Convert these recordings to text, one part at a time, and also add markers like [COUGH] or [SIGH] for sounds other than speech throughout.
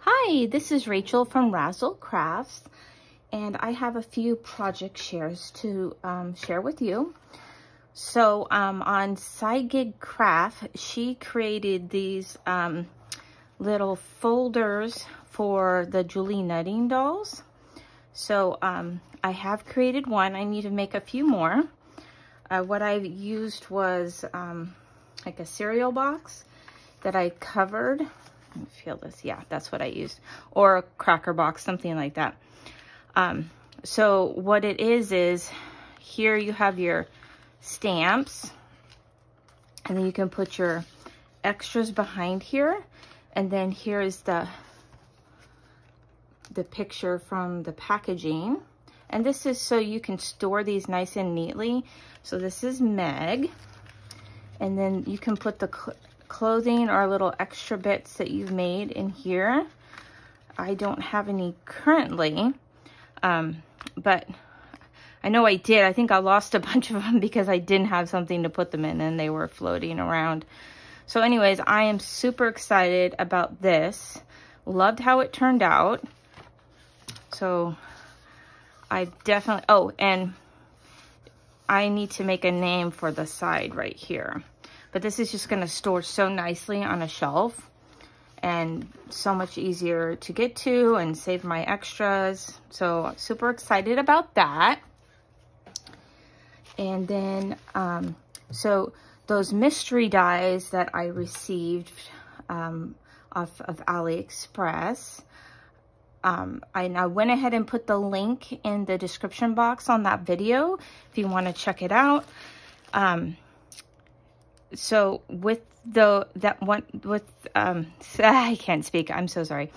Hi, this is Rachel from Raszzle Crafts, and I have a few project shares to um, share with you. So um, on Side Craft, she created these um, little folders for the Julie Nutting dolls. So um, I have created one. I need to make a few more. Uh, what I used was um, like a cereal box that I covered. Feel this. Yeah, that's what I used. Or a cracker box, something like that. Um, so what it is, is here you have your stamps. And then you can put your extras behind here. And then here is the, the picture from the packaging. And this is so you can store these nice and neatly. So this is Meg. And then you can put the clothing or little extra bits that you've made in here. I don't have any currently, um, but I know I did. I think I lost a [LAUGHS] bunch of them because I didn't have something to put them in and they were floating around. So anyways, I am super excited about this. Loved how it turned out. So I definitely, oh, and I need to make a name for the side right here. But this is just going to store so nicely on a shelf and so much easier to get to and save my extras. So super excited about that. And then, um, so those mystery dies that I received um, off of AliExpress, um, I, I went ahead and put the link in the description box on that video if you want to check it out. Um, so with the, that one, with, um, [LAUGHS] I can't speak, I'm so sorry.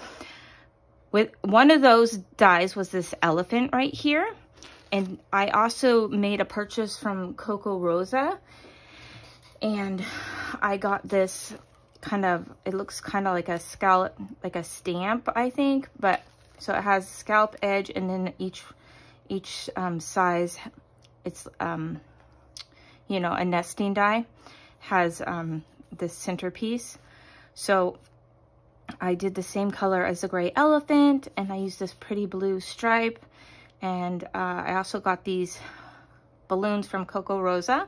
With one of those dies was this elephant right here. And I also made a purchase from Kokorosa. And I got this kind of, it looks kind of like a scallop, like a stamp, I think. But so it has scalp edge and then each each um, size, it's, um, you know, a nesting die has um, this centerpiece. So I did the same color as the gray elephant and I used this pretty blue stripe. And uh, I also got these balloons from Kokorosa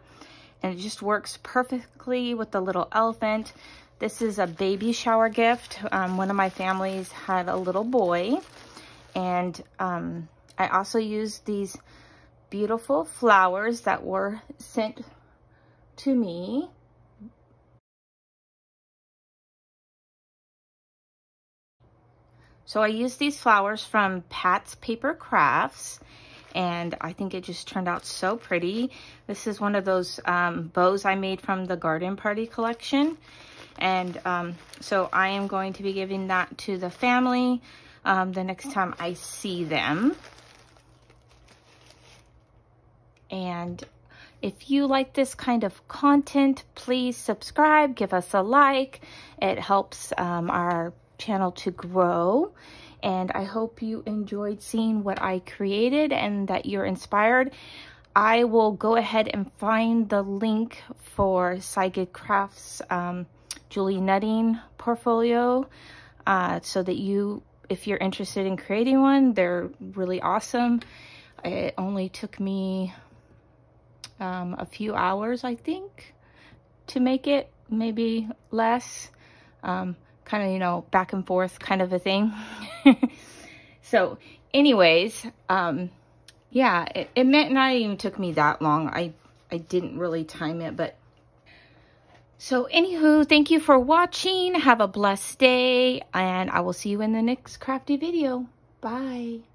and it just works perfectly with the little elephant. This is a baby shower gift. Um, one of my families had a little boy. And um, I also used these beautiful flowers that were sent to me. So I used these flowers from Pat's Paper Crafts and I think it just turned out so pretty. This is one of those um, bows I made from the Garden Party collection and um, so I am going to be giving that to the family um, the next time I see them. And if you like this kind of content, please subscribe, give us a like. It helps um, our channel to grow. And I hope you enjoyed seeing what I created and that you're inspired. I will go ahead and find the link for Sidegig Crafts um, Julie Nutting portfolio uh, so that you, if you're interested in creating one, they're really awesome. It only took me um, a few hours, I think, to make it, maybe less. Um, kind of, you know, back and forth kind of a thing. [LAUGHS] so anyways, um, yeah, it, it meant not even took me that long. I, I didn't really time it, but so anywho, thank you for watching. Have a blessed day and I will see you in the next crafty video. Bye.